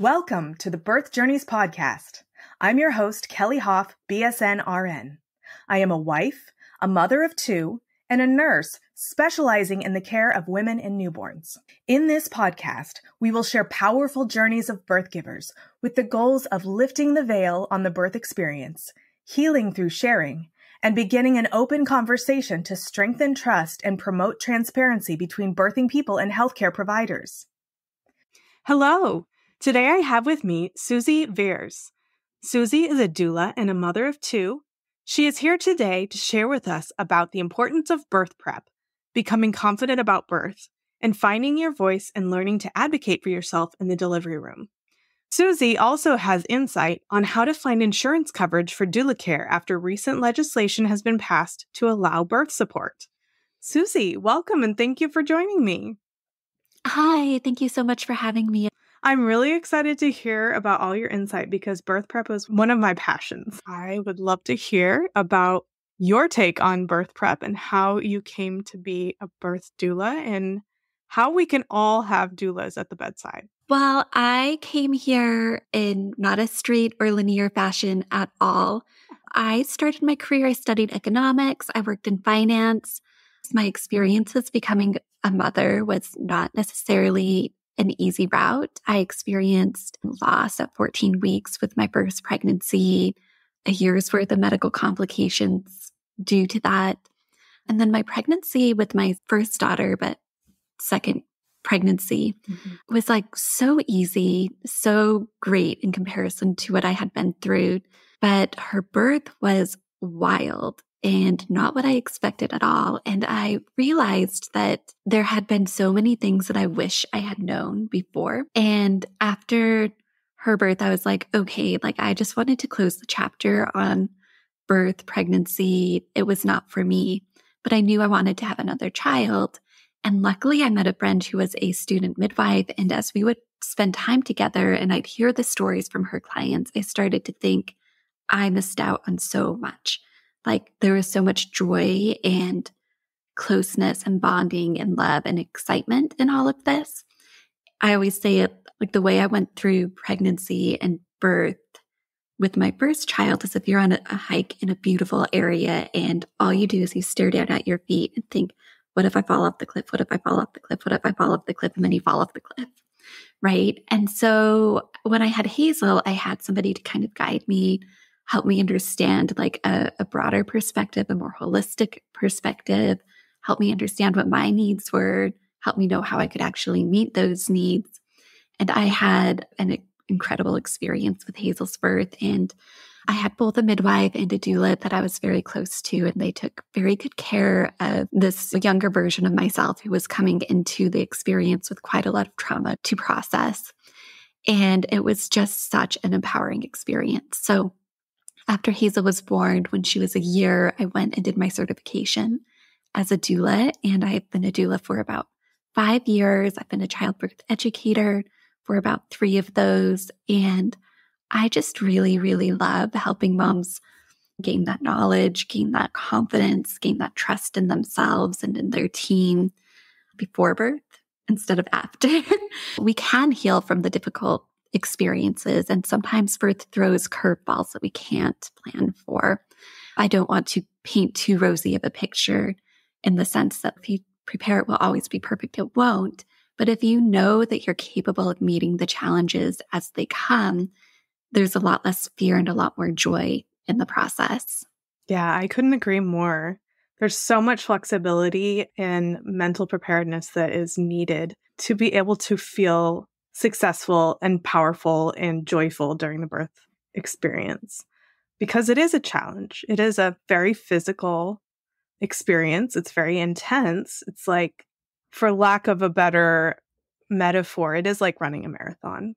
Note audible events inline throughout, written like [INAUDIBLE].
Welcome to the Birth Journeys Podcast. I'm your host, Kelly Hoff, BSN RN. I am a wife, a mother of two, and a nurse specializing in the care of women and newborns. In this podcast, we will share powerful journeys of birth givers with the goals of lifting the veil on the birth experience, healing through sharing, and beginning an open conversation to strengthen trust and promote transparency between birthing people and healthcare providers. Hello. Today I have with me Suzzie Vehrs. Suzzie is a doula and a mother of two. She is here today to share with us about the importance of birth prep, becoming confident about birth, and finding your voice and learning to advocate for yourself in the delivery room. Suzzie also has insight on how to find insurance coverage for doula care after recent legislation has been passed to allow birth support. Suzzie, welcome and thank you for joining me. Hi, thank you so much for having me. I'm really excited to hear about all your insight because birth prep is one of my passions. I would love to hear about your take on birth prep and how you came to be a birth doula and how we can all have doulas at the bedside. Well, I came here in not a straight or linear fashion at all. I started my career, I studied economics, I worked in finance. My experiences becoming a mother was not necessarily an easy route. I experienced loss at 14 weeks with my first pregnancy, a year's worth of medical complications due to that. And then my pregnancy with my first daughter, but second pregnancy mm-hmm. was like so easy, so great in comparison to what I had been through. But her birth was wild and not what I expected at all. And I realized that there had been so many things that I wish I had known before. And after her birth, I was like, okay, like I just wanted to close the chapter on birth, pregnancy. It was not for me, but I knew I wanted to have another child. And luckily, I met a friend who was a student midwife. And as we would spend time together and I'd hear the stories from her clients, I started to think I missed out on so much. Like there was so much joy and closeness and bonding and love and excitement in all of this. I always say it like the way I went through pregnancy and birth with my first child is if you're on a, a hike in a beautiful area and all you do is you stare down at your feet and think, what if I fall off the cliff? What if I fall off the cliff? What if I fall off the cliff? And then you fall off the cliff. Right. And so when I had Hazel, I had somebody to kind of guide me help me understand like a, a broader perspective, a more holistic perspective, help me understand what my needs were, help me know how I could actually meet those needs. And I had an incredible experience with Hazel's birth. And I had both a midwife and a doula that I was very close to, and they took very good care of this younger version of myself who was coming into the experience with quite a lot of trauma to process. And it was just such an empowering experience. So after Hazel was born, when she was a year, I went and did my certification as a doula, and I've been a doula for about five years. I've been a childbirth educator for about three of those. And I just really, really love helping moms gain that knowledge, gain that confidence, gain that trust in themselves and in their team before birth instead of after. [LAUGHS] we can heal from the difficult experiences. And sometimes birth throws curveballs that we can't plan for. I don't want to paint too rosy of a picture in the sense that if you prepare, it will always be perfect. It won't. But if you know that you're capable of meeting the challenges as they come, there's a lot less fear and a lot more joy in the process. Yeah, I couldn't agree more. There's so much flexibility and mental preparedness that is needed to be able to feel successful and powerful and joyful during the birth experience because it is a challenge. It is a very physical experience. It's very intense. It's like, for lack of a better metaphor, it is like running a marathon.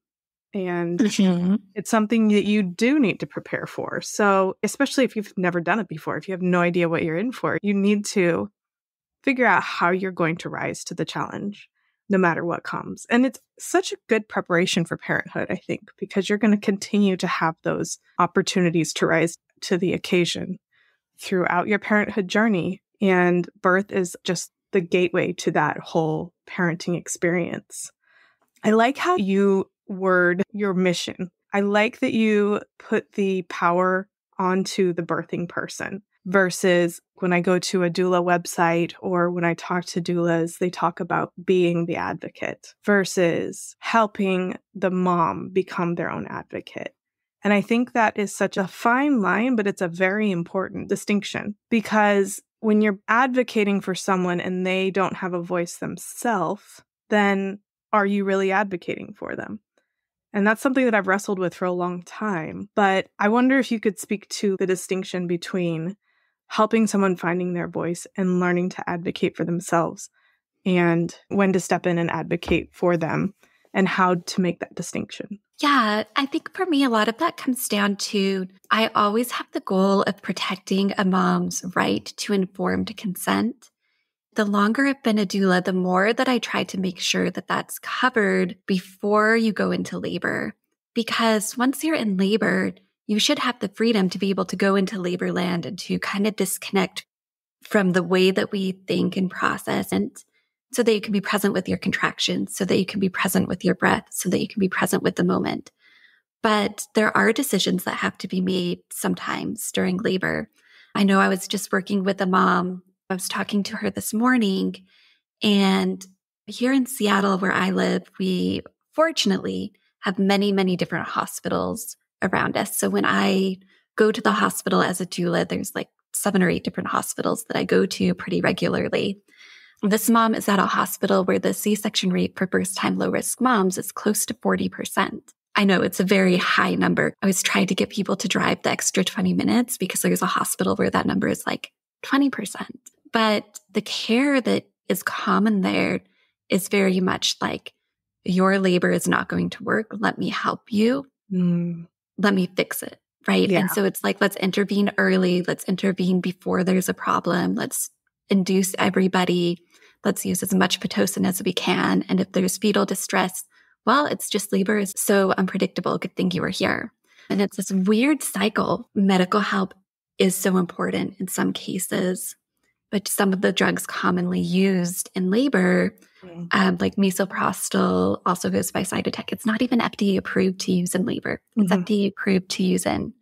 And mm-hmm. it's something that you do need to prepare for. So, especially if you've never done it before, if you have no idea what you're in for, you need to figure out how you're going to rise to the challenge no matter what comes. And it's such a good preparation for parenthood, I think, because you're going to continue to have those opportunities to rise to the occasion throughout your parenthood journey. And birth is just the gateway to that whole parenting experience. I like how you word your mission. I like that you put the power onto the birthing person versus when I go to a doula website or when I talk to doulas, they talk about being the advocate versus helping the mom become their own advocate. And I think that is such a fine line, but it's a very important distinction because when you're advocating for someone and they don't have a voice themselves, then are you really advocating for them? And that's something that I've wrestled with for a long time. But I wonder if you could speak to the distinction between helping someone finding their voice and learning to advocate for themselves and when to step in and advocate for them and how to make that distinction. Yeah, I think for me, a lot of that comes down to I always have the goal of protecting a mom's right to informed consent. The longer I've been a doula, the more that I try to make sure that that's covered before you go into labor. Because once you're in labor, you should have the freedom to be able to go into labor land and to kind of disconnect from the way that we think and process and so that you can be present with your contractions, so that you can be present with your breath, so that you can be present with the moment. But there are decisions that have to be made sometimes during labor. I know I was just working with a mom I was talking to her this morning, and here in Seattle, where I live, we fortunately have many, many different hospitals around us. So when I go to the hospital as a doula, there's like seven or eight different hospitals that I go to pretty regularly. This mom is at a hospital where the C section rate for first time low risk moms is close to 40%. I know it's a very high number. I was trying to get people to drive the extra 20 minutes because there's a hospital where that number is like 20%. But the care that is common there is very much like your labor is not going to work. Let me help you. Mm. Let me fix it. Right. Yeah. And so it's like, let's intervene early. Let's intervene before there's a problem. Let's induce everybody. Let's use as much Pitocin as we can. And if there's fetal distress, well, it's just labor is so unpredictable. Good thing you were here. And it's this weird cycle. Medical help is so important in some cases but some of the drugs commonly used in labor, mm. um, like misoprostol, also goes by Cytotec. It's not even FDA approved to use in labor. It's mm-hmm. FDA approved to use in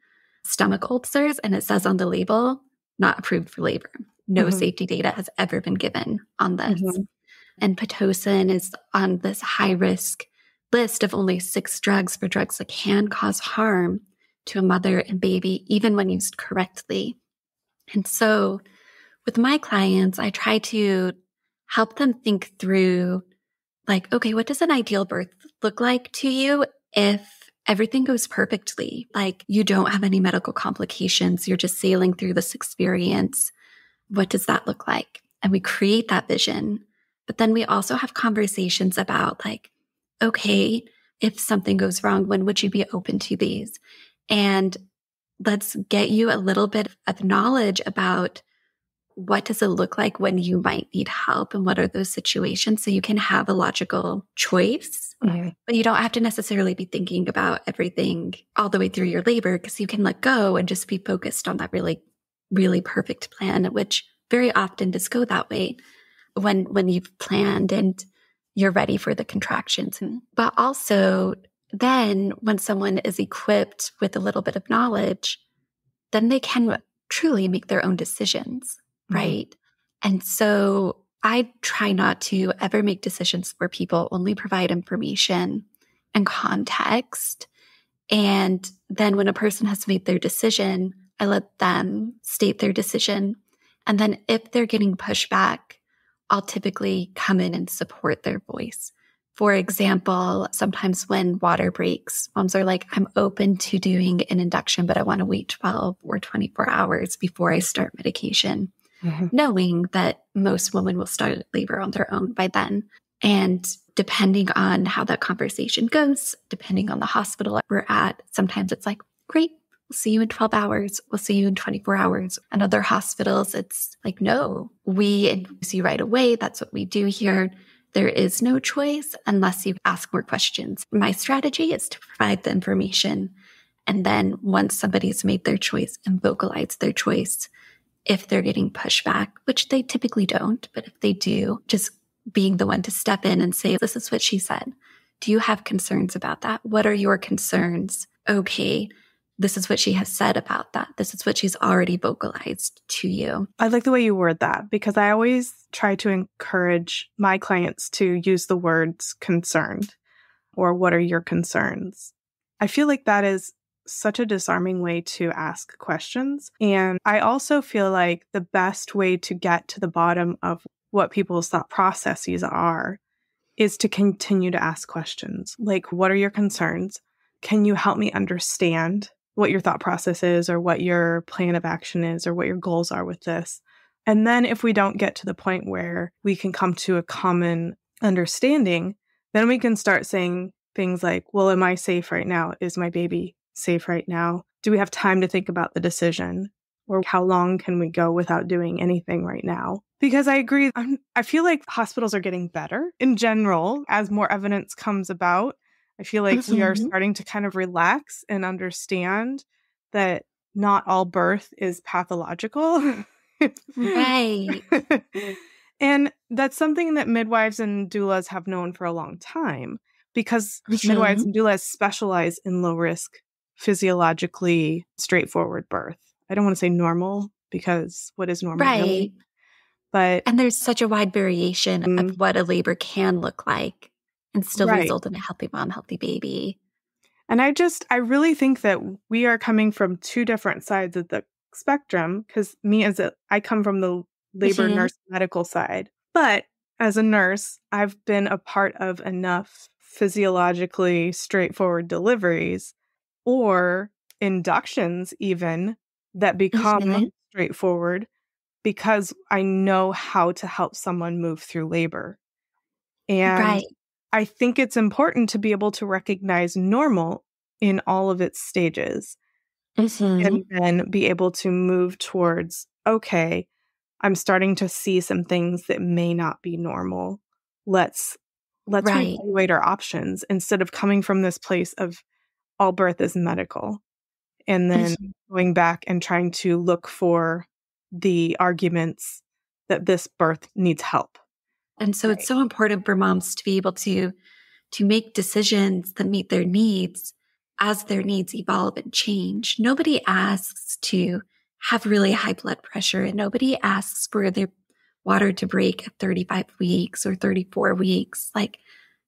stomach ulcers, and it says on the label, not approved for labor. No mm-hmm. safety data has ever been given on this. Mm-hmm. And Pitocin is on this high risk list of only six drugs for drugs that can cause harm to a mother and baby, even when used correctly. And so, with my clients, I try to help them think through like, okay, what does an ideal birth look like to you if everything goes perfectly? Like you don't have any medical complications. You're just sailing through this experience. What does that look like? And we create that vision. But then we also have conversations about like, okay, if something goes wrong, when would you be open to these? And let's get you a little bit of knowledge about what does it look like when you might need help and what are those situations so you can have a logical choice mm-hmm. but you don't have to necessarily be thinking about everything all the way through your labor because you can let go and just be focused on that really really perfect plan which very often does go that way when when you've planned and you're ready for the contractions but also then when someone is equipped with a little bit of knowledge then they can truly make their own decisions Mm-hmm. Mm-hmm. right? And so I try not to ever make decisions where people only provide information and context. And then when a person has made their decision, I let them state their decision. And then if they're getting pushback, I'll typically come in and support their voice. For example, sometimes when water breaks, moms are like, I'm open to doing an induction, but I want to wait 12 or 24 hours before I start medication mm-hmm. knowing that most women will start labor on their own by then. And depending on how that conversation goes, depending on the hospital we're at, sometimes it's like, great, we'll see you in 12 hours. We'll see you in 24 hours. And other hospitals, it's like, no, we see you right away. That's what we do here. There is no choice unless you ask more questions. My strategy is to provide the information. And then once somebody's made their choice and vocalized their choice, if they're getting pushback, which they typically don't, but if they do, just being the one to step in and say, this is what she said. Do you have concerns about that? What are your concerns? Okay, this is what she has said about that. This is what she's already vocalized to you. I like the way you word that because I always try to encourage my clients to use the words concerned or what are your concerns. I feel like that is such a disarming way to ask questions. And I also feel like the best way to get to the bottom of what people's thought processes are is to continue to ask questions like, what are your concerns? Can you help me understand what your thought process is, or what your plan of action is, or what your goals are with this? And then if we don't get to the point where we can come to a common understanding, then we can start saying things like, well, am I safe right now? Is my baby safe right now? Do we have time to think about the decision? Or how long can we go without doing anything right now? Because I agree, I'm, I feel like hospitals are getting better in general as more evidence comes about. I feel like mm-hmm. we are mm-hmm. starting to kind of relax and understand that not all birth is pathological. right. [LAUGHS] and that's something that midwives and doulas have known for a long time because mm-hmm. midwives and doulas specialize in low risk, physiologically straightforward birth. I don't want to say normal because what is normal? Right. Really? But and there's such a wide variation mm, of what a labor can look like and still right. result in a healthy mom, healthy baby. And I just, I really think that we are coming from two different sides of the spectrum because me as a, I come from the labor mm-hmm. nurse medical side. But as a nurse, I've been a part of enough physiologically straightforward deliveries or inductions, even that become mm-hmm. straightforward because I know how to help someone move through labor. And right. I think it's important to be able to recognize normal in all of its stages mm-hmm. and then be able to move towards, okay, I'm starting to see some things that may not be normal. Let's let's right. evaluate our options instead of coming from this place of all birth is medical and then going back and trying to look for the arguments that this birth needs help. And so right. it's so important for moms to be able to to make decisions that meet their needs as their needs evolve and change. Nobody asks to have really high blood pressure and nobody asks for their water to break at 35 weeks or 34 weeks. Like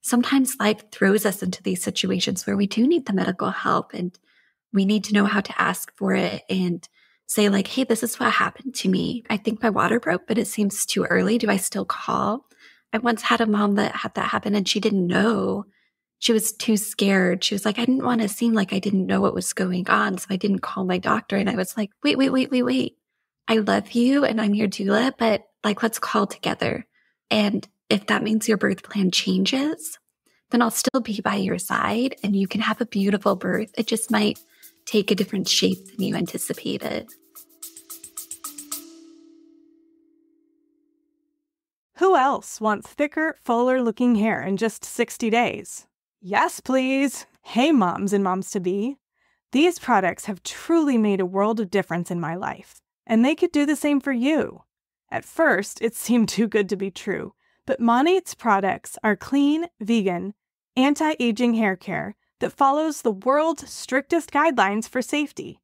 sometimes life throws us into these situations where we do need the medical help and we need to know how to ask for it and say like, Hey, this is what happened to me. I think my water broke, but it seems too early. Do I still call? I once had a mom that had that happen and she didn't know. She was too scared. She was like, I didn't want to seem like I didn't know what was going on. So I didn't call my doctor. And I was like, wait, wait, wait, wait, wait. I love you and I'm your doula, but like, let's call together. And if that means your birth plan changes, then I'll still be by your side and you can have a beautiful birth. It just might take a different shape than you anticipated. Who else wants thicker, fuller looking hair in just 60 days? Yes, please. Hey, moms and moms to be. These products have truly made a world of difference in my life, and they could do the same for you. At first, it [LAUGHS] seemed too good to be true, but Monat's products are clean, vegan, anti aging hair care that follows the world's strictest guidelines for safety.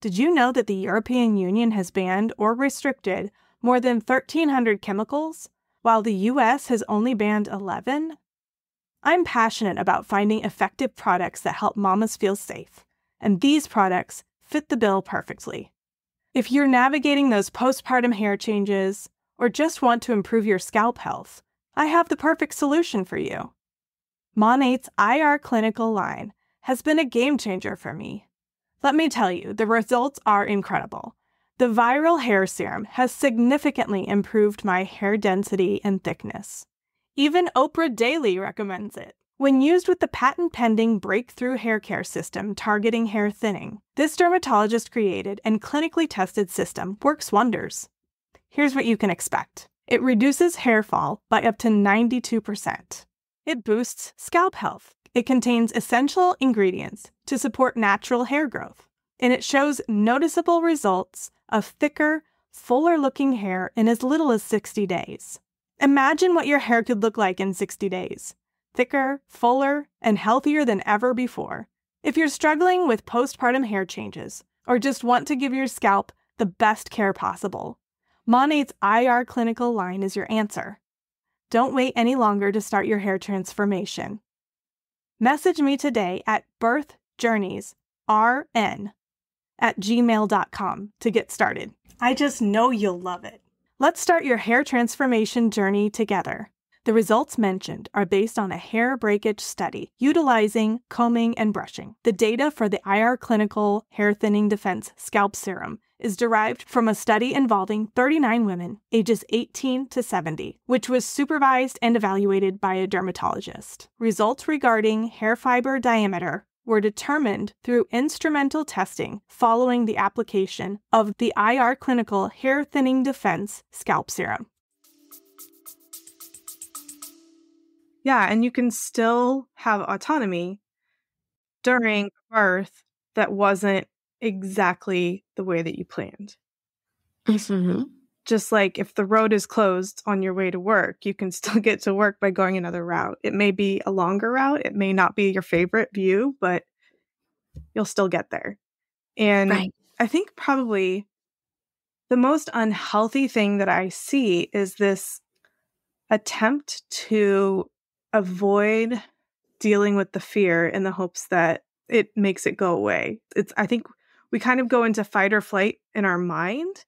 Did you know that the European Union has banned or restricted more than 1,300 chemicals, while the US has only banned 11? I'm passionate about finding effective products that help mamas feel safe, and these products fit the bill perfectly. If you're navigating those postpartum hair changes or just want to improve your scalp health, I have the perfect solution for you. Monat's IR Clinical line has been a game changer for me. Let me tell you, the results are incredible. The viral hair serum has significantly improved my hair density and thickness. Even Oprah Daily recommends it. When used with the patent pending breakthrough hair care system targeting hair thinning, this dermatologist created and clinically tested system works wonders. Here's what you can expect it reduces hair fall by up to 92%. It boosts scalp health. It contains essential ingredients to support natural hair growth. And it shows noticeable results of thicker, fuller looking hair in as little as 60 days. Imagine what your hair could look like in 60 days thicker, fuller, and healthier than ever before. If you're struggling with postpartum hair changes or just want to give your scalp the best care possible, Monat's IR Clinical line is your answer. Don't wait any longer to start your hair transformation. Message me today at birthjourneysrn at gmail.com to get started. I just know you'll love it. Let's start your hair transformation journey together. The results mentioned are based on a hair breakage study utilizing combing and brushing. The data for the IR Clinical Hair Thinning Defense Scalp Serum is derived from a study involving 39 women ages 18 to 70, which was supervised and evaluated by a dermatologist. Results regarding hair fiber diameter were determined through instrumental testing following the application of the IR Clinical Hair Thinning Defense Scalp Serum. Yeah, and you can still have autonomy during birth that wasn't exactly the way that you planned. Mm-hmm. Just like if the road is closed on your way to work, you can [LAUGHS] still get to work by going another route. It may be a longer route, it may not be your favorite view, but you'll still get there. And Right. I think probably the most unhealthy thing that I see is this attempt to avoid dealing with the fear in the hopes that it makes it go away. It's I think we kind of go into fight or flight in our mind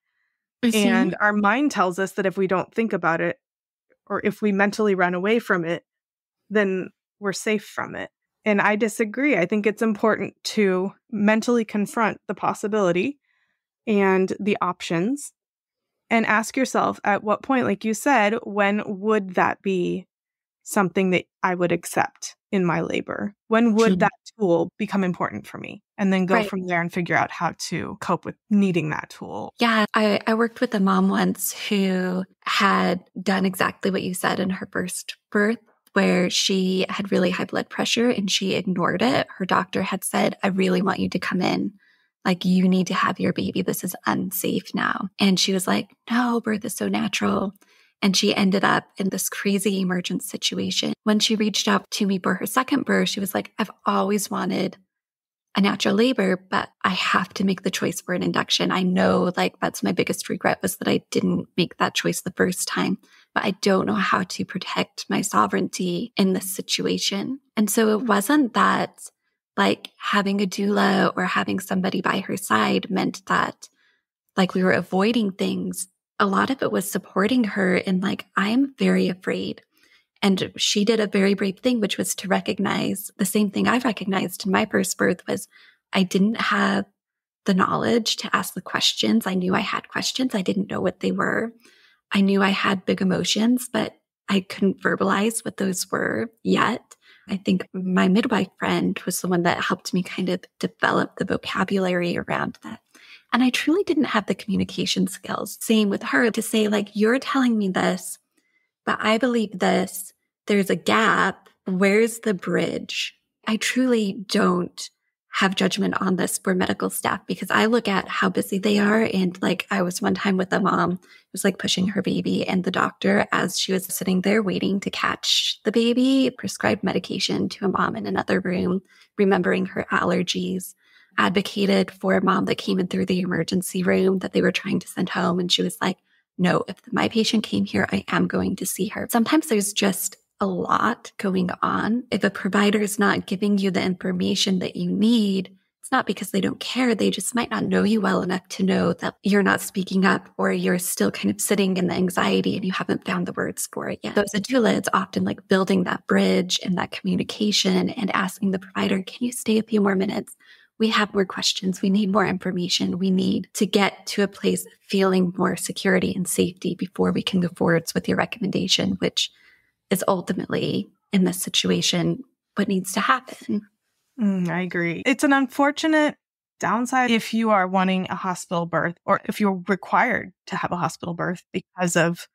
and our mind tells us that if we don't think about it or if we mentally run away from it, then we're safe from it. And I disagree. I think it's important to mentally confront the possibility and the options and ask yourself at what point, like you said, when would that be something that I would accept in my labor? When would that tool become important for me? And then go Right. from there and figure out how to cope with needing that tool. Yeah, I, I worked with a mom once who had done exactly what you said in her first birth, where she had really high blood pressure and she ignored it. Her doctor had said, I really want you to come in. Like, you need to have your baby. This is unsafe now. And she was like, No, birth is so natural. And she ended up in this crazy emergent situation. When she reached out to me for her second birth, she was like, I've always wanted a natural labor, but I have to make the choice for an induction. I know like that's my biggest regret was that I didn't make that choice the first time, but I don't know how to protect my sovereignty in this situation. And so it wasn't that like having a doula or having somebody by her side meant that like we were avoiding things. A lot of it was supporting her in like, I'm very afraid. And she did a very brave thing, which was to recognize the same thing I recognized in my first birth was I didn't have the knowledge to ask the questions. I knew I had questions. I didn't know what they were. I knew I had big emotions, but I couldn't verbalize what those were yet. I think my midwife friend was the one that helped me kind of develop the vocabulary around that. And I truly didn't have the communication skills. Same with her to say, like, you're telling me this, but I believe this. There's a gap. Where's the bridge? I truly don't have judgment on this for medical staff because I look at how busy they are. And like, I was one time with a mom who was like pushing her baby, and the doctor, as she was sitting there waiting to catch the baby, prescribed medication to a mom in another room, remembering her allergies advocated for a mom that came in through the emergency room that they were trying to send home. And she was like, no, if my patient came here, I am going to see her. Sometimes there's just a lot going on. If a provider is not giving you the information that you need, it's not because they don't care. They just might not know you well enough to know that you're not speaking up or you're still kind of sitting in the anxiety and you haven't found the words for it yet. So as a doula, it's often like building that bridge and that communication and asking the provider, can you stay a few more minutes? We have more questions. We need more information. We need to get to a place of feeling more security and safety before we can move forwards with your recommendation, which is ultimately in this situation what needs to happen. Mm, I agree. It's an unfortunate downside if you are wanting a hospital birth or if you're required to have a hospital birth because of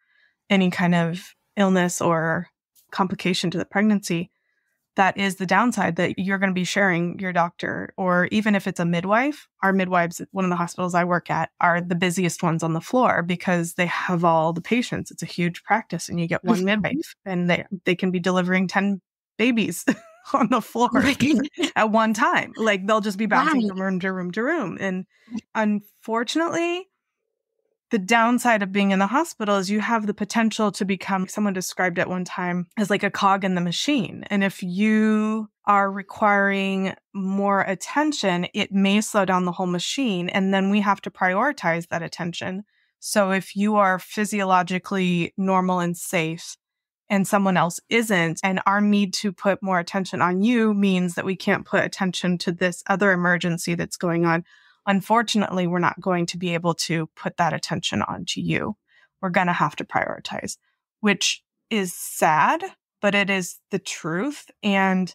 any kind of illness or complication to the pregnancy. That is the downside that you're going to be sharing your doctor, or even if it's a midwife. Our midwives at one of the hospitals I work at are the busiest ones on the floor because they have all the patients. It's a huge practice, and you get one mm-hmm. midwife, and they they can be delivering ten babies [LAUGHS] on the floor [LAUGHS] at one time. Like they'll just be bouncing from room to room to room. And unfortunately, the downside of being in the hospital is you have the potential to become someone described at one time as like a cog in the machine. And if you are requiring more attention, it may slow down the whole machine. And then we have to prioritize that attention. So if you are physiologically normal and safe and someone else isn't, and our need to put more attention on you means that we can't put attention to this other emergency that's going on, unfortunately, we're not going to be able to put that attention onto you. We're going to have to prioritize, which is sad, but it is the truth. And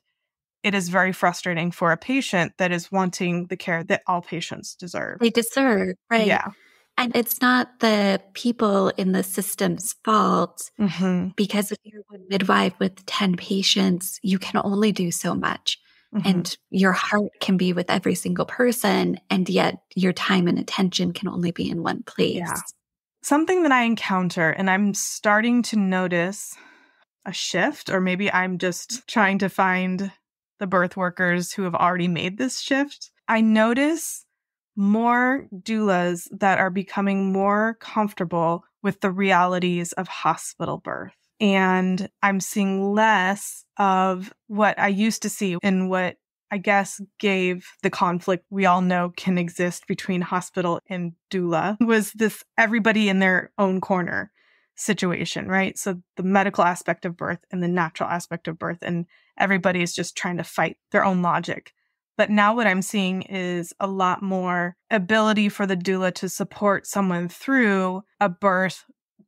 it is very frustrating for a patient that is wanting the care that all patients deserve. They deserve, right? Yeah. And it's not the people in the system's fault Mhm. because if you're one midwife with 10 patients, you can only do so much. Mhm. And your heart can be with every single person. And yet your time and attention can only be in one place. Yeah. something that I encounter, and I'm starting to notice a shift, or maybe I'm just trying to find the birth workers who have already made this shift. I notice more doulas that are becoming more comfortable with the realities of hospital birth. And I'm seeing less of what I used to see in what I guess gave the conflict we all know can exist between hospital and doula was this everybody in their own corner situation, right? So the medical aspect of birth and the natural aspect of birth, and everybody is just trying to fight their own logic. But now what I'm seeing is a lot more ability for the doula to support someone through a birth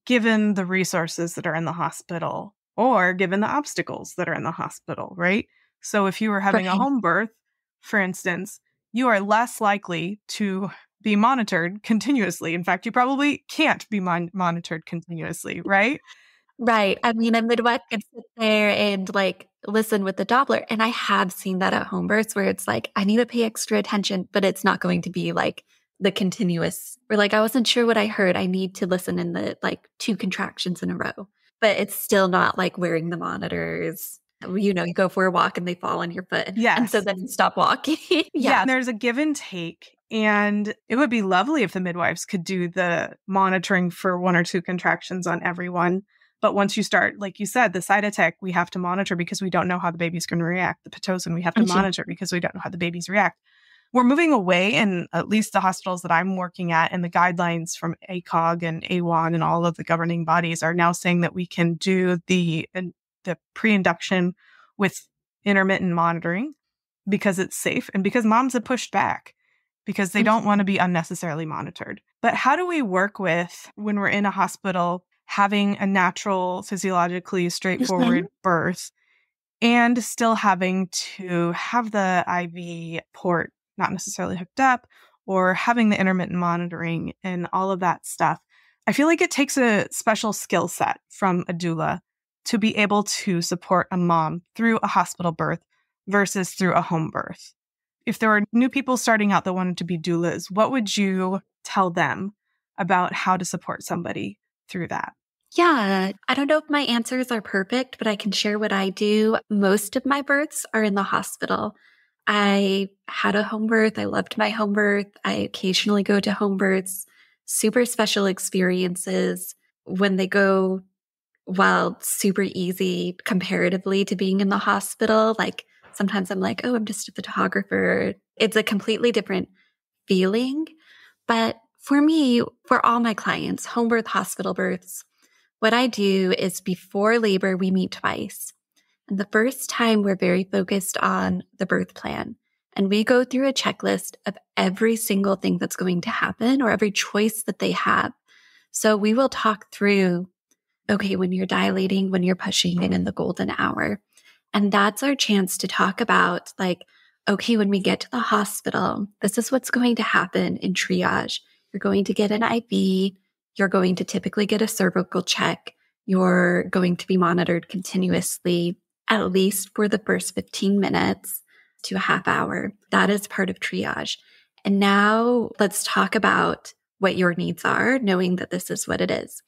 given the resources that are in the hospital or given the obstacles that are in the hospital, right? So if you were having a home birth, for instance, you are less likely to be monitored [LAUGHS] continuously. In fact, you probably can't be mon- monitored continuously, right? Right. I mean, a midwife can sit there and like listen with the Doppler. And I have seen that at home births where it's like, I need to pay extra attention, but it's not going to be like the continuous, We're like, I wasn't sure what I heard. I need to listen in the like two contractions in a row, but it's still not like wearing the monitors. You know, you go for a walk and they fall on your foot. Yeah. And so then you stop walking. [LAUGHS] Yeah. yeah. There's a give and take. And it would be lovely if the midwives could do the monitoring for one or two contractions on everyone. But once you start, like you said, the Cytotec, we have to monitor because we don't know how the baby's going to react. The Pitocin, we have to Mhm. monitor because we don't know how the babies react. We're moving away, in at least the hospitals that I'm working at, and the guidelines from ACOG and AWHONN and all of the governing bodies are now saying that we can do the the pre-induction with intermittent monitoring because it's safe and because moms have pushed back because they mm. don't want to be unnecessarily monitored. But how do we work with when we're in a hospital having a natural, physiologically mm-hmm. straightforward birth and still having to have the IV port not necessarily hooked up or having the intermittent monitoring and all of that stuff? I feel like it takes a special skill set from a doula to be able to support a mom through a hospital birth versus through a home birth. If there were new people starting out that wanted to be doulas, what would you tell them about how to support somebody through that? Yeah, I don't know if my answers are perfect, but I can share what I do. Most of my births are in the hospital. I had a home birth. I loved my home birth. I occasionally go to home births, super special experiences when they go while super easy comparatively to being in the hospital. Like sometimes I'm like, oh, I'm just a photographer. It's a completely different feeling. But for me, for all my clients, home birth, hospital births, what I do is before labor, we meet twice. And the first time we're very focused on the birth plan. And we go through a checklist of every single thing that's going to happen or every choice that they have. So we will talk through, okay, when you're dilating, when you're pushing and in the golden hour. And that's our chance to talk about like, okay, when we get to the hospital, this is what's going to happen in triage. You're going to get an IV. You're going to typically get a cervical check. You're going to be monitored continuously, at least for the first 15 minutes to a half hour. That is part of triage. And now let's talk about what your needs are, knowing that this is what it is.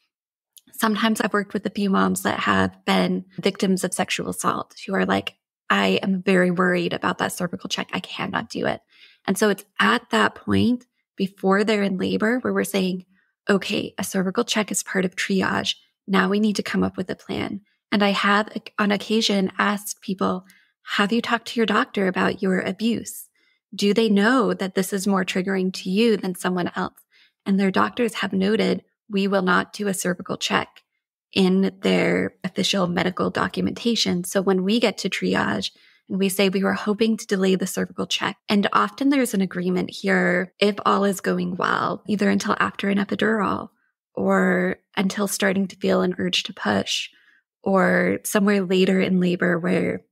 Sometimes I've worked with a few moms that have been victims of sexual assault who are like, I am very worried about that cervical check. I cannot do it. And so it's at that point before they're in labor where we're saying, okay, a cervical check is part of triage. Now we need to come up with a plan. And I have on occasion asked people, have you talked to your doctor about your abuse? Do they know that this is more triggering to you than someone else? And their doctors have noted we will not do a cervical check in their official medical documentation. So when we get to triage and we say we were hoping to delay the cervical check, and often there's an agreement here if all is going well, either until after an epidural or until starting to feel an urge to push or somewhere later in labor where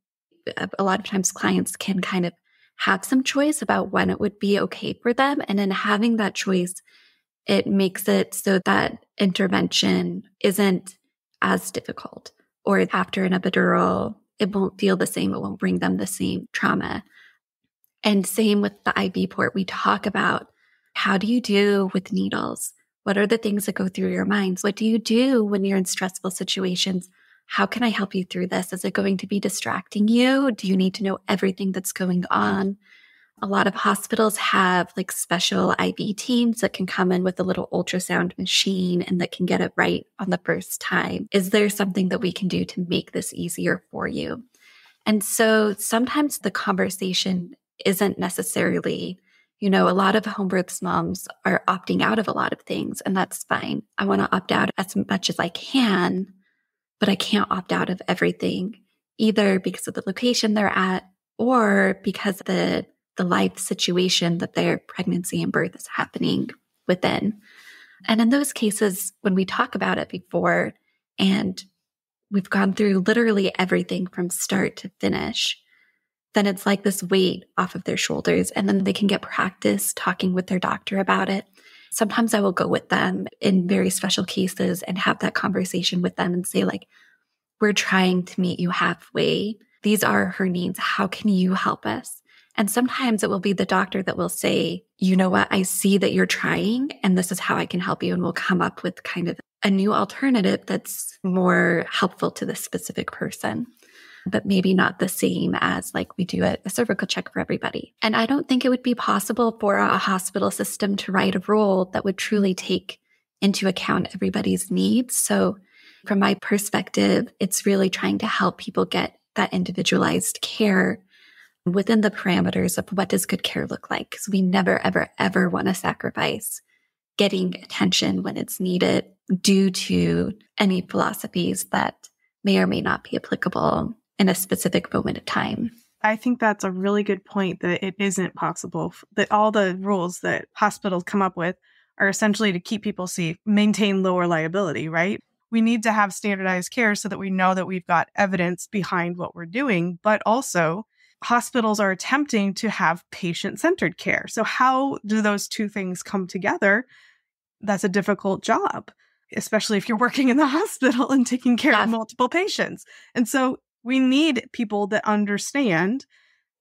uh, a lot of times clients can kind of have some choice about when it would be okay for them. And in having that choice, it makes it so that intervention isn't as difficult. Or after an epidural, it won't feel the same. It won't bring them the same trauma. And same with the IV port. We talk about how do you do with needles? What are the things that go through your minds? What do you do when you're in stressful situations? How can I help you through this? Is it going to be distracting you? Do you need to know everything that's going on? A lot of hospitals have like special IV teams that can come in with a little ultrasound machine and that can get it right on the first time. Is there something that we can do to make this easier for you? And so sometimes the conversation isn't necessarily, you know, a lot of home births moms are opting out of a lot of things, and that's fine. I want to opt out as much as I can but I can't opt out of everything either because of the location they're at or because the the life situation that their pregnancy and birth is happening within. And in those cases, when we talk about it before and we've gone through literally everything from start to finish, then it's like this weight off of their shoulders. And then they can get practice talking with their doctor about it. Sometimes I will go with them in very special cases and have that conversation with them and say, like, we're trying to meet you halfway. These are her needs. How can you help us? And sometimes it will be the doctor that will say, you know what? I see that you're trying and this is how I can help you. And we'll come up with kind of a new alternative that's more helpful to this specific person but maybe not the same as like we do a, a cervical check for everybody. And I don't think it would be possible for a hospital system to write a rule that would truly take into account everybody's needs. So from my perspective, it's really trying to help people get that individualized care within the parameters of what does good care look like? Because we never, ever, ever want to sacrifice getting attention when it's needed due to any philosophies that may or may not be applicable in a specific moment of time. I think that's a really good point that it isn't possible that all the rules that hospitals come up with are essentially to keep people safe, maintain lower liability, right? We need to have standardized care so that we know that we've got evidence behind what we're doing, but also hospitals are attempting to have patient centered care. So, how do those two things come together? That's a difficult job, especially if you're working in the [LAUGHS] hospital and taking care yeah. of multiple patients. And so, we need people that understand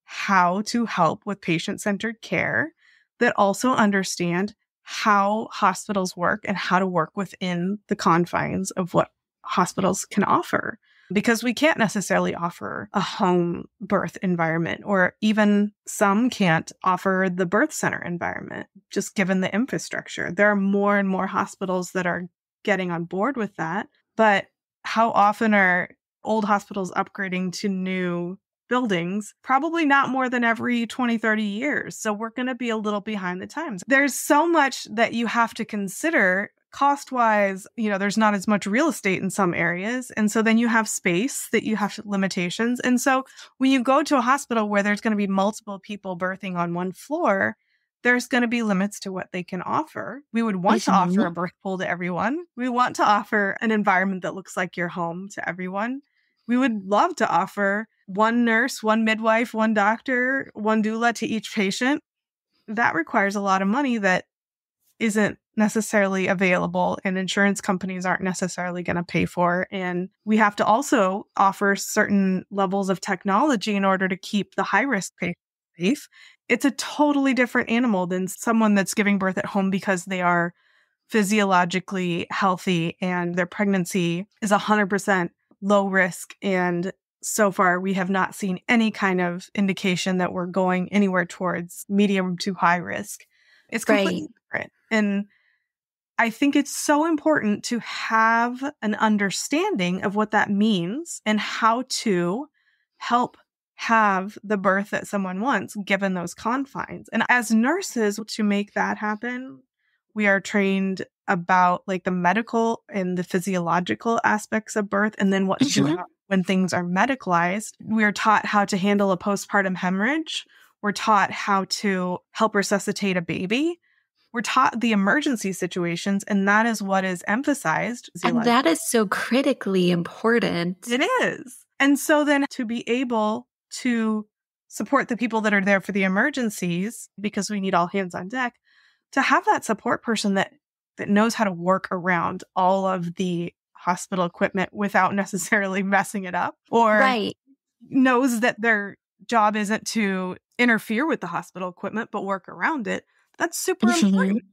how to help with patient centered care, that also understand how hospitals work and how to work within the confines of what hospitals can offer. Because we can't necessarily offer a home birth environment, or even some can't offer the birth center environment, just given the infrastructure. There are more and more hospitals that are getting on board with that. But how often are old hospitals upgrading to new buildings, probably not more than every 20, 30 years. So we're going to be a little behind the times. There's so much that you have to consider cost wise, you know, there's not as much real estate in some areas. And so then you have space that you have limitations. And so when you go to a hospital where there's going to be multiple people birthing on one floor, there's going to be limits to what they can offer. We would want to mm-hmm. offer a birth pool to everyone. We want to offer an environment that looks like your home to everyone we would love to offer one nurse, one midwife, one doctor, one doula to each patient. That requires a lot of money that isn't necessarily available and insurance companies aren't necessarily going to pay for. And we have to also offer certain levels of technology in order to keep the high risk patients safe. It's a totally different animal than someone that's giving birth at home because they are physiologically healthy and their pregnancy is 100% low risk. And so far, we have not seen any kind of indication that we're going anywhere towards medium to high risk. It's completely right. different. And I think it's so important to have an understanding of what that means and how to help have the birth that someone wants given those confines. And as nurses, to make that happen, we are trained about like the medical and the physiological aspects of birth and then what to do mm-hmm. when things are medicalized. We are taught how to handle a postpartum hemorrhage. We're taught how to help resuscitate a baby. We're taught the emergency situations, and that is what is emphasized. And that is so critically important. It is. And so then to be able to support the people that are there for the emergencies, because we need all hands on deck, to have that support person that that knows how to work around all of the hospital equipment without [LAUGHS] necessarily messing it up or right. knows that their job isn't to interfere with the hospital equipment but work around it that's super mm-hmm. important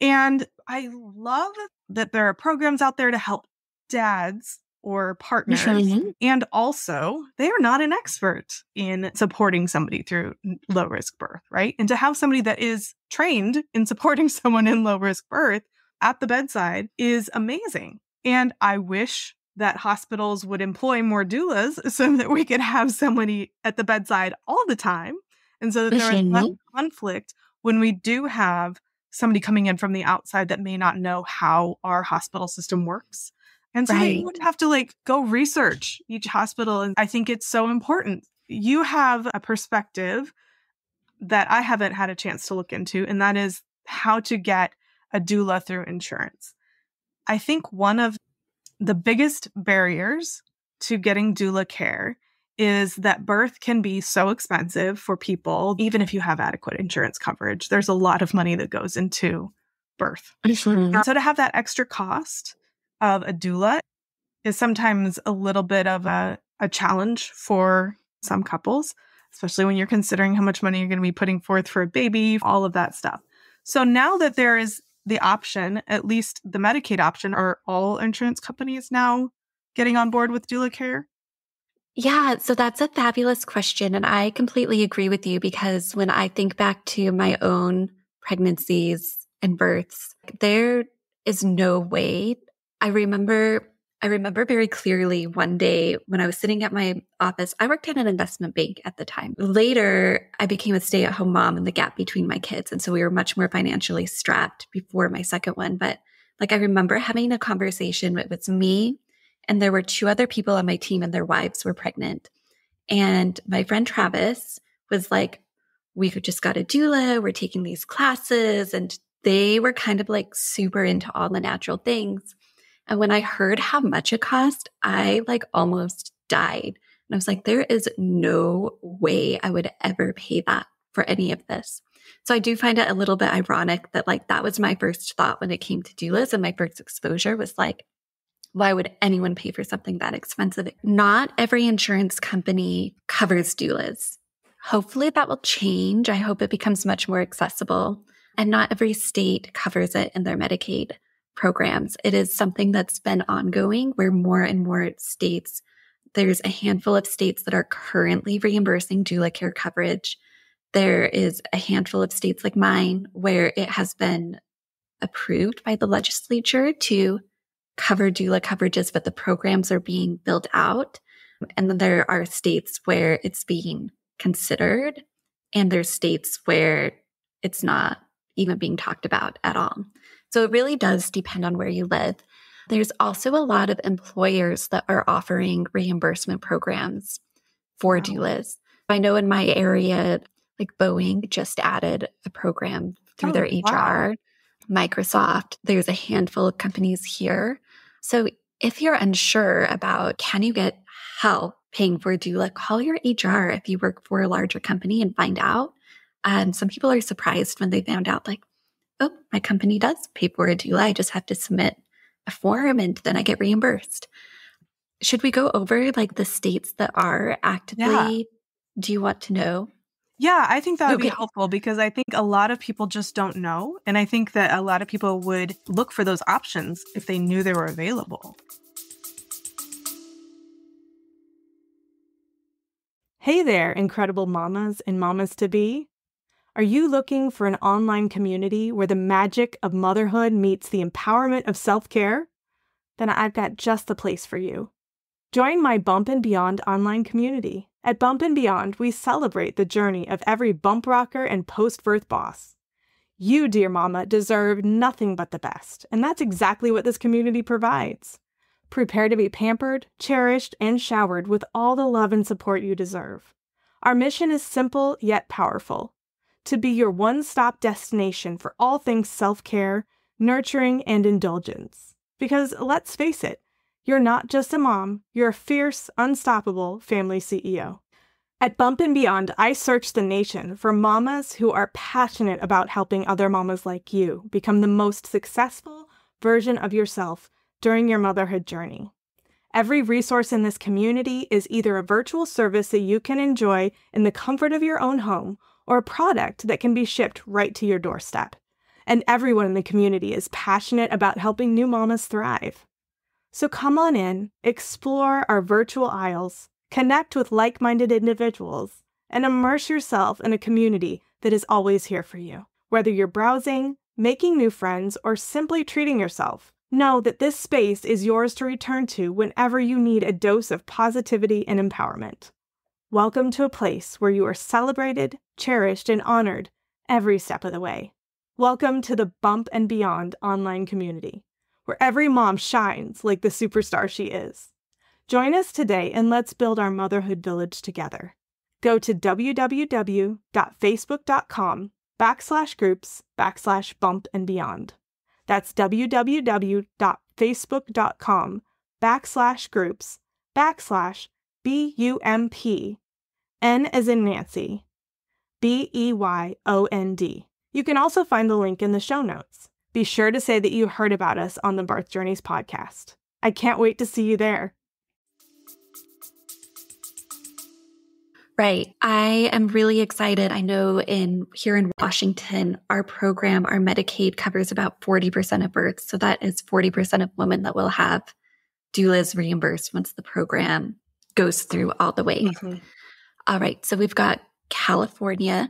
and i love that there are programs out there to help dads or partners. Mm-hmm. And also, they are not an expert in supporting somebody through low risk birth, right? And to have somebody that is trained in supporting [LAUGHS] someone in low risk birth at the bedside is amazing. And I wish that hospitals would employ more doulas [LAUGHS] so that we could have somebody at the bedside all the time. And so that there is less conflict when we do have somebody coming in from the outside that may not know how our hospital system works and so right. you would have to like go research each hospital. And I think it's so important. You have a perspective that I haven't had a chance to look into, and that is how to get a doula through insurance. I think one of the biggest barriers to getting doula care is that birth can be so expensive for people, even if you have adequate insurance coverage. There's a lot of money that goes into birth. And so to have that extra cost of a doula is sometimes a little bit of a, a challenge for some couples, especially when you're considering how much money you're going to be putting forth for a baby, all of that stuff. So now that there is the option, at least the Medicaid option, are all insurance companies now getting on board with doula care? Yeah, so that's a fabulous question. And I completely agree with you because when I think back to my own pregnancies and births, there is no way I remember I remember very clearly one day when I was sitting at my office, I worked at an investment bank at the time. Later, I became a stay at home mom and the gap between my kids. And so we were much more financially strapped before my second one. But like, I remember having a conversation with, with me, and there were two other people on my team, and their wives were pregnant. And my friend Travis was like, We just got a doula, we're taking these classes. And they were kind of like super into all the natural things. And when I heard how much it cost, I like almost died. And I was like, there is no way I would ever pay that for any of this. So I do find it a little bit ironic that like that was my first thought when it came to doulas and my first exposure was like, why would anyone pay for something that expensive? Not every insurance company covers doulas. Hopefully that will change. I hope it becomes much more accessible. And not every state covers it in their Medicaid programs. It is something that's been ongoing where more and more states, there's a handful of states that are currently reimbursing doula care coverage. There is a handful of states like mine where it has been approved by the legislature to cover doula coverages, but the programs are being built out. And then there are states where it's being considered, and there's states where it's not even being talked about at all. So it really does depend on where you live. There's also a lot of employers that are offering reimbursement programs for wow. doulas. I know in my area, like Boeing just added a program through oh, their HR, wow. Microsoft, there's a handful of companies here. So if you're unsure about can you get help paying for a doula, call your HR if you work for a larger company and find out. Um, some people are surprised when they found out, like, oh, my company does pay for a doula. I just have to submit a form and then I get reimbursed. Should we go over like the states that are actively? Yeah. Do you want to know? Yeah, I think that would Okay. be helpful because I think a lot of people just don't know. And I think that a lot of people would look for those options if they knew they were available. Hey there, incredible mamas and mamas to be. Are you looking for an online community where the magic of motherhood meets the empowerment of self care? Then I've got just the place for you. Join my Bump and Beyond online community. At Bump and Beyond, we celebrate the journey of every bump rocker and post birth boss. You, dear mama, deserve nothing but the best, and that's exactly what this community provides. Prepare to be pampered, cherished, and showered with all the love and support you deserve. Our mission is simple yet powerful to be your one stop destination for all things self care, nurturing, and indulgence. Because let's face it, you're not just a mom, you're a fierce, unstoppable family CEO. At Bump and Beyond, I search the nation for mamas who are passionate about helping other mamas like you become the most successful version of yourself during your motherhood journey. Every resource in this community is either a virtual service that you can enjoy in the comfort of your own home or a product that can be shipped right to your doorstep. And everyone in the community is passionate about helping new mamas thrive. So come on in, explore our virtual aisles, connect with like minded individuals, and immerse yourself in a community that is always here for you. Whether you're browsing, making new friends, or simply treating yourself, know that this space is yours to return to whenever you need a dose of positivity and empowerment. Welcome to a place where you are celebrated, cherished, and honored every step of the way. Welcome to the Bump and Beyond online community, where every mom shines like the superstar she is. Join us today and let's build our motherhood village together. Go to www.facebook.com backslash groups backslash bump and beyond. That's www.facebook.com backslash groups backslash B U M P N as in Nancy B E Y O N D. You can also find the link in the show notes. Be sure to say that you heard about us on the Birth Journeys podcast. I can't wait to see you there. Right. I am really excited. I know in here in Washington, our program, our Medicaid covers about 40% of births. So that is 40% of women that will have doulas reimbursed once the program goes through all the way. All right. So we've got California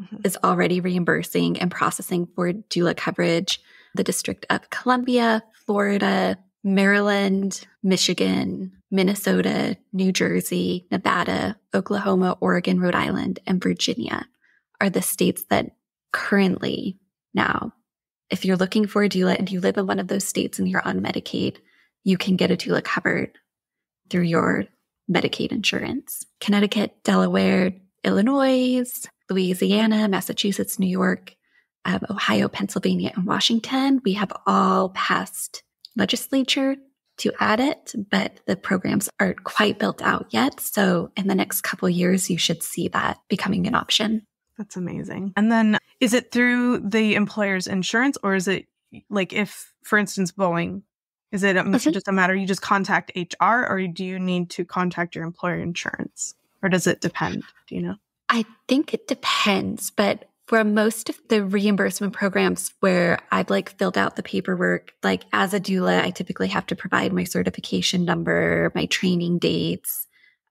Mhm. is already reimbursing and processing for doula coverage. The District of Columbia, Florida, Maryland, Michigan, Minnesota, New Jersey, Nevada, Oklahoma, Oregon, Rhode Island, and Virginia are the states that currently now, if you're looking for a doula and you live in one of those states and you're on Medicaid, you can get a doula covered through your Medicaid insurance. Connecticut, Delaware, Illinois, Louisiana, Massachusetts, New York, Ohio, Pennsylvania, and Washington. We have all passed legislature to add it, but the programs aren't quite built out yet. So in the next couple years, you should see that becoming an option. That's amazing. And then is it through the employer's insurance or is it like if, for instance, Boeing, is it a, Mhm. just a matter you just contact HR or do you need to contact your employer insurance? Or does it depend? Do you know? I think it depends, but for most of the reimbursement programs where I've like filled out the paperwork, like as a doula, I typically have to provide my certification number, my training dates,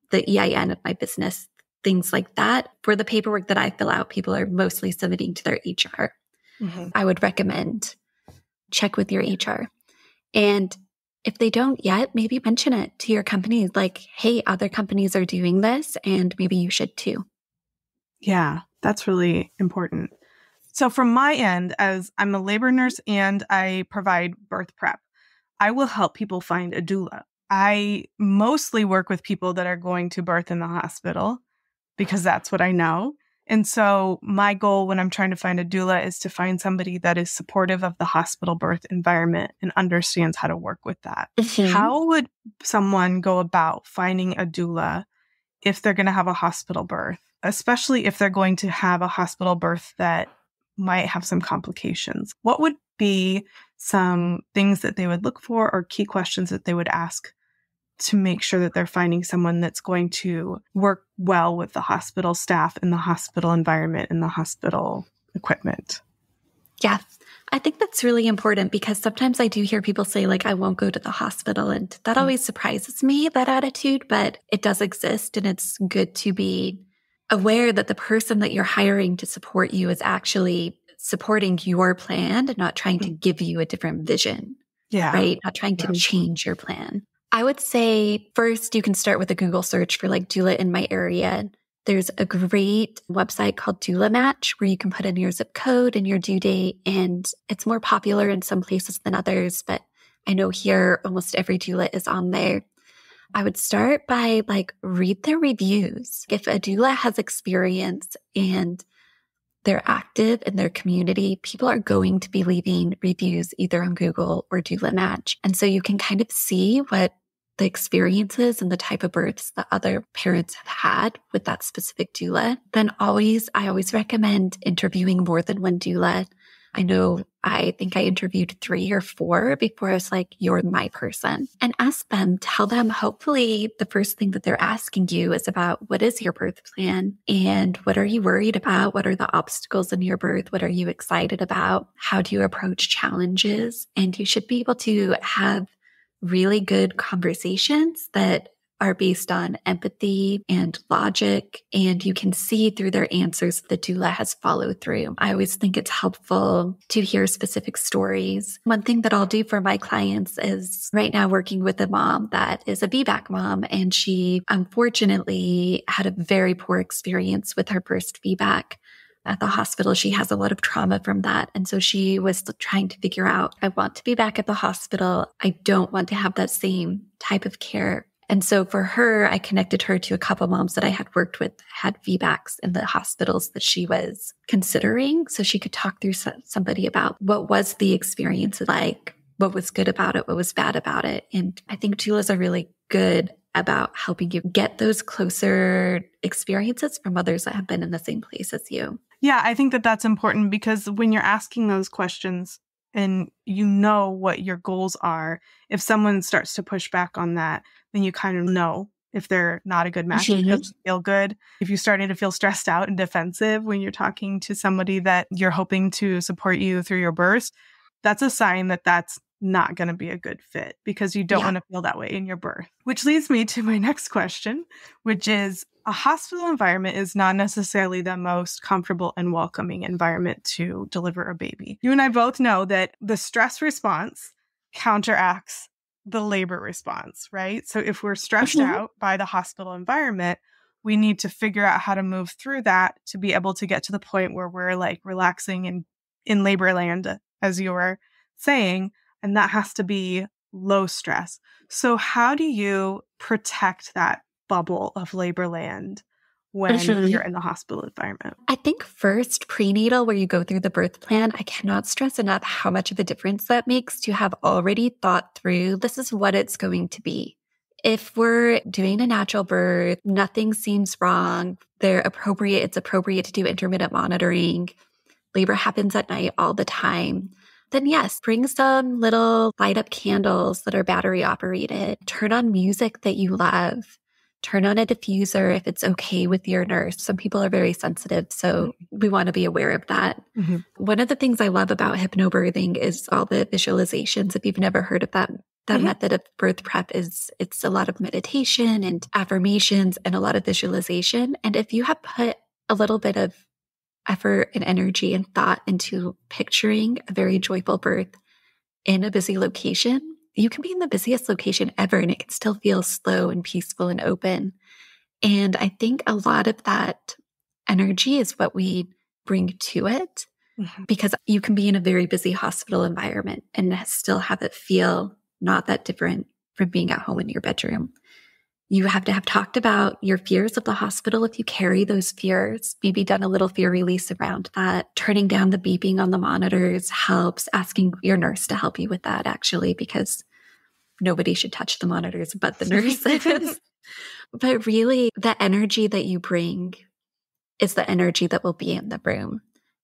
the EIN of my business, things like that. For the paperwork that I fill out, people are mostly submitting to their HR. I would recommend check with your HR. And if they don't yet, maybe mention it to your company like, hey, other companies are doing this and maybe you should too. Yeah, that's really important. So, from my end, as I'm a labor nurse and I provide birth prep, I will help people find a doula. I mostly work with people that are going to birth in the hospital because that's what I know. And so, my goal when I'm trying to find a doula is to find somebody that is supportive of the hospital birth environment and understands how to work with that. Mm-hmm. How would someone go about finding a doula if they're going to have a hospital birth, especially if they're going to have a hospital birth that might have some complications? What would be some things that they would look for or key questions that they would ask to make sure that they're finding someone that's going to work well with the hospital staff and the hospital environment and the hospital equipment. Yeah, I think that's really important because sometimes I do hear people say, like, I won't go to the hospital. And that mm-hmm. always surprises me, that attitude, but it does exist. And it's good to be aware that the person that you're hiring to support you is actually supporting your plan and not trying to mm-hmm. give you a different vision. Yeah. Right. Not trying to change your plan. I would say first you can start with a Google search for like doula in my area. There's a great website called Doula Match where you can put in your zip code and your due date. And it's more popular in some places than others, but I know here almost every doula is on there. I would start by like read their reviews. If a doula has experience and they're active in their community, people are going to be leaving reviews either on Google or Doula Match. And so you can kind of see what the experiences and the type of births that other parents have had with that specific doula, then always, I always recommend interviewing more than one doula. I know I think I interviewed three or four before I was like, you're my person and ask them, tell them, hopefully the first thing that they're asking you is about what is your birth plan and what are you worried about? What are the obstacles in your birth? What are you excited about? How do you approach challenges? And you should be able to have really good conversations that are based on empathy and logic. And you can see through their answers the doula has followed through. I always think it's helpful to hear specific stories. One thing that I'll do for my clients is right now working with a mom that is a VBAC mom. And she unfortunately had a very poor experience with her first VBAC at the hospital. She has a lot of trauma from that. And so she was trying to figure out, I want to VBAC at the hospital. I don't want to have that same type of care. And so for her, I connected her to a couple moms that I had worked with, had VBACs in the hospitals that she was considering. So she could talk through somebody about what was the experience like, what was good about it, what was bad about it. And I think doulas are really good about helping you get those closer experiences from others that have been in the same place as you. Yeah, I think that that's important because when you're asking those questions and you know what your goals are, if someone starts to push back on that, then you kind of know if they're not a good match. Mm-hmm. It doesn't feel good. If you're starting to feel stressed out and defensive when you're talking to somebody that you're hoping to support you through your birth, that's a sign that that's not going to be a good fit because you don't yeah. want to feel that way in your birth. Which leads me to my next question, which is a hospital environment is not necessarily the most comfortable and welcoming environment to deliver a baby. You and I both know that the stress response counteracts the labor response, right? So if we're stressed mm-hmm. out by the hospital environment, we need to figure out how to move through that to be able to get to the point where we're like relaxing and in labor land, as you were saying. And that has to be low stress. So, how do you protect that bubble of labor land when mm-hmm. you're in the hospital environment? I think first, prenatal, where you go through the birth plan, I cannot stress enough how much of a difference that makes to have already thought through this is what it's going to be. If we're doing a natural birth, nothing seems wrong. They're appropriate. It's appropriate to do intermittent monitoring. Labor happens at night all the time then yes, bring some little light up candles that are battery operated. Turn on music that you love turn on a diffuser if it's okay with your nurse. Some people are very sensitive, so mm-hmm. we want to be aware of that. Mm-hmm. One of the things I love about hypnobirthing is all the visualizations. If you've never heard of that, that mm-hmm. method of birth prep is it's a lot of meditation and affirmations and a lot of visualization. And if you have put a little bit of effort and energy and thought into picturing a very joyful birth in a busy location, you can be in the busiest location ever and it can still feel slow and peaceful and open. And I think a lot of that energy is what we bring to it mm-hmm. because you can be in a very busy hospital environment and still have it feel not that different from being at home in your bedroom. You have to have talked about your fears of the hospital if you carry those fears, maybe done a little fear release around that. Turning down the beeping on the monitors helps, asking your nurse to help you with that actually, because nobody should touch the monitors but the nurses. [LAUGHS] but really, the energy that you bring is the energy that will be in the room.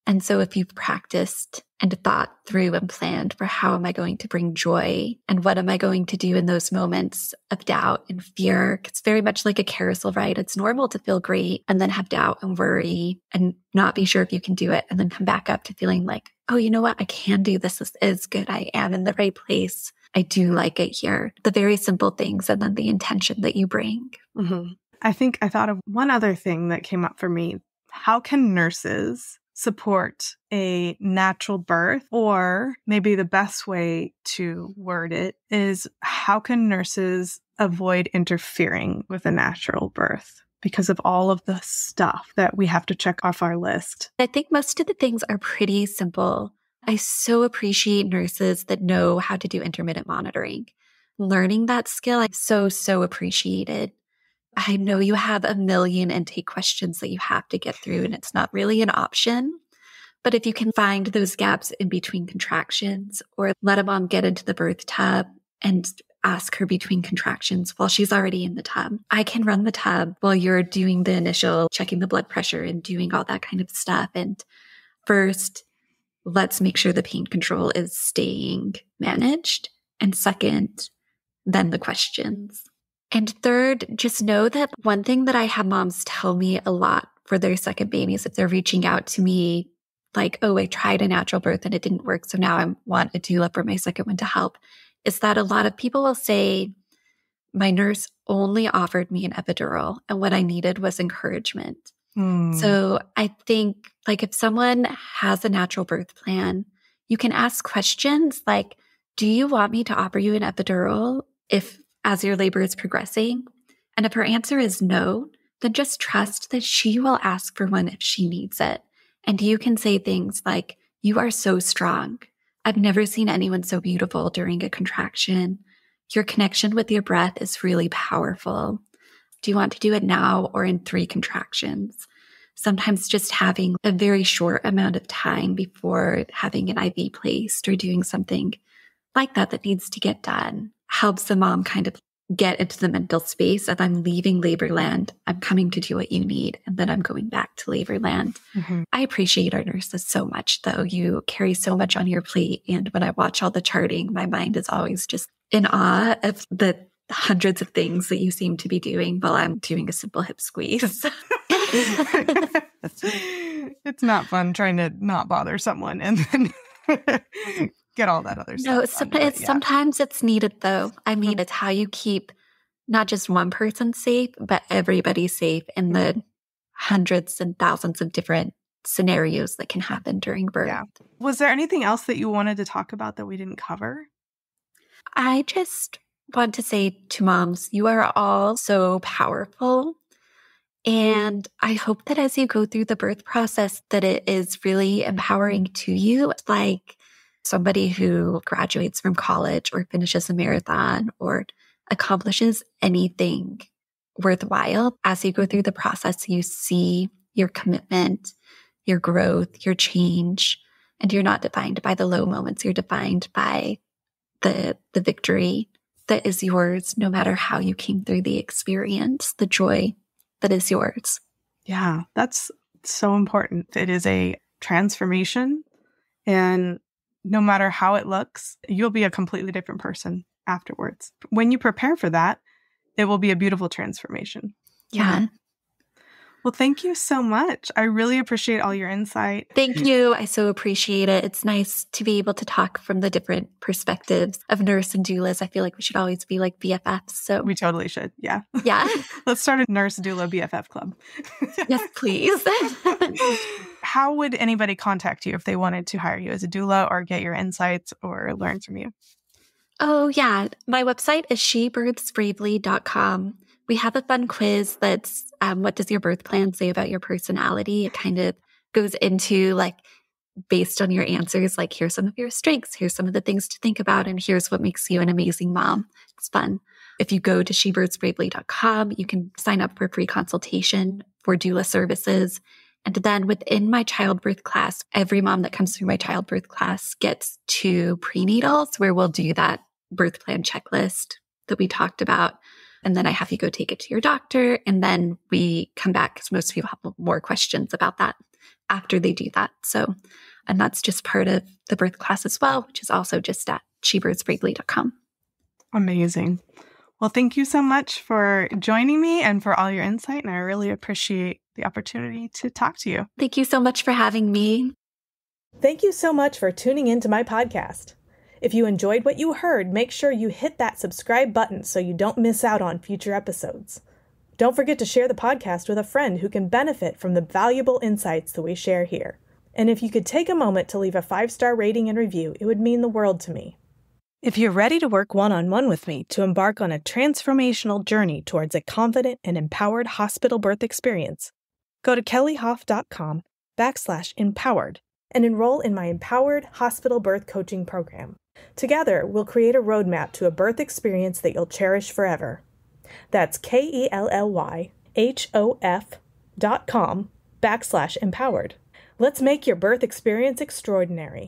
And so if you've practiced and thought through and planned for how am I going to bring joy and what am I going to do in those moments of doubt and fear, it's very much like a carousel ride. It's normal to feel great and then have doubt and worry and not be sure if you can do it and then come back up to feeling like, oh, you know what? I can do this. This is good. I am in the right place. I do like it here. The very simple things and then the intention that you bring. Mm-hmm. I think I thought of one other thing that came up for me. How can nurses support a natural birth? Or maybe the best way to word it is how can nurses avoid interfering with a natural birth? Because of all of the stuff that we have to check off our list. I think most of the things are pretty simple. I so appreciate nurses that know how to do intermittent monitoring. Learning that skill, I so, so appreciated. I know you have a million intake questions that you have to get through, and it's not really an option. But if you can find those gaps in between contractions or let a mom get into the birth tub and ask her between contractions while she's already in the tub. I can run the tub while you're doing the initial checking the blood pressure and doing all that kind of stuff. And first, let's make sure the pain control is staying managed. And second, then the questions. And third, just know that one thing that I have moms tell me a lot for their second babies, if they're reaching out to me, like, oh, I tried a natural birth and it didn't work. So now I want a doula for my second one to help, is that a lot of people will say, my nurse only offered me an epidural and what I needed was encouragement. Hmm. So I think, like, if someone has a natural birth plan, you can ask questions like, do you want me to offer you an epidural if as your labor is progressing? And if her answer is no, then just trust that she will ask for one if she needs it. And you can say things like, You are so strong. I've never seen anyone so beautiful during a contraction. Your connection with your breath is really powerful. Do you want to do it now or in three contractions? Sometimes just having a very short amount of time before having an IV placed or doing something like that that needs to get done helps the mom kind of get into the mental space of I'm leaving labor land. I'm coming to do what you need. And then I'm going back to labor land. Mm-hmm. I appreciate our nurses so much, though. You carry so much on your plate. And when I watch all the charting, my mind is always just in awe of the hundreds of things that you seem to be doing while I'm doing a simple hip squeeze. [LAUGHS] [LAUGHS] it's not fun trying to not bother someone and then [LAUGHS] get all that other stuff. No, it's, it's yeah. sometimes it's needed though. I mean, mm-hmm. it's how you keep not just one person safe, but everybody safe in the mm-hmm. hundreds and thousands of different scenarios that can happen during birth. Yeah. Was there anything else that you wanted to talk about that we didn't cover? I just want to say to moms, you are all so powerful. And I hope that as you go through the birth process that it is really empowering to you. Like somebody who graduates from college or finishes a marathon or accomplishes anything worthwhile, as you go through the process, you see your commitment, your growth, your change, and you're not defined by the low moments. You're defined by the, the victory that is yours, no matter how you came through the experience, the joy that is yours. Yeah, that's so important. It is a transformation. And no matter how it looks, you'll be a completely different person afterwards. When you prepare for that, it will be a beautiful transformation. Yeah. Well, thank you so much. I really appreciate all your insight. Thank you. I so appreciate it. It's nice to be able to talk from the different perspectives of nurse and doulas. I feel like we should always be like BFFs. So we totally should. Yeah. Yeah. [LAUGHS] Let's start a nurse doula BFF club. [LAUGHS] yes, please. [LAUGHS] How would anybody contact you if they wanted to hire you as a doula or get your insights or learn from you? Oh, yeah. My website is shebirthsbravely.com we have a fun quiz that's um, what does your birth plan say about your personality? It kind of goes into like based on your answers, like here's some of your strengths, here's some of the things to think about, and here's what makes you an amazing mom. It's fun. If you go to shebirthsbravely.com, you can sign up for free consultation for doula services. And then within my childbirth class, every mom that comes through my childbirth class gets two prenatals where we'll do that birth plan checklist that we talked about. And then I have you go take it to your doctor. And then we come back because most people have more questions about that. after they do that. So, and that's just part of the birth class as well, which is also just at shebirthsbravely.com. Amazing. Well, thank you so much for joining me and for all your insight. And I really appreciate the opportunity to talk to you. Thank you so much for having me. Thank you so much for tuning into my podcast. If you enjoyed what you heard, make sure you hit that subscribe button so you don't miss out on future episodes. Don't forget to share the podcast with a friend who can benefit from the valuable insights that we share here. And if you could take a moment to leave a five star rating and review, it would mean the world to me. If you're ready to work one on one with me to embark on a transformational journey towards a confident and empowered hospital birth experience, go to kellyhof.com backslash empowered and enroll in my Empowered Hospital Birth Coaching Program. Together, we'll create a roadmap to a birth experience that you'll cherish forever. That's K E L L Y H O F dot com backslash empowered. Let's make your birth experience extraordinary.